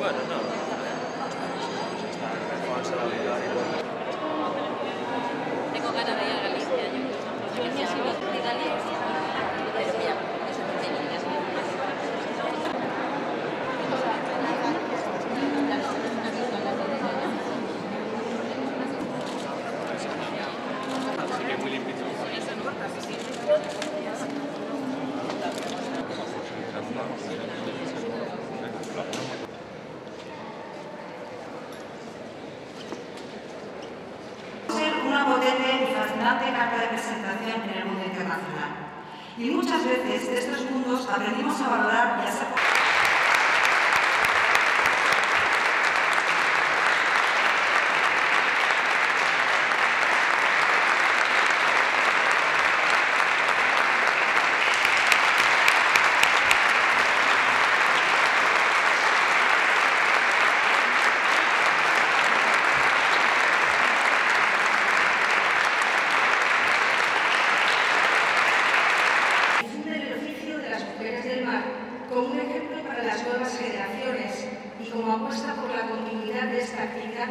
Bueno, no. Tengo ganas de ir carta de presentación en el mundo internacional. Y muchas veces de estos mundos aprendimos a valorar y a ser... de esta actividad.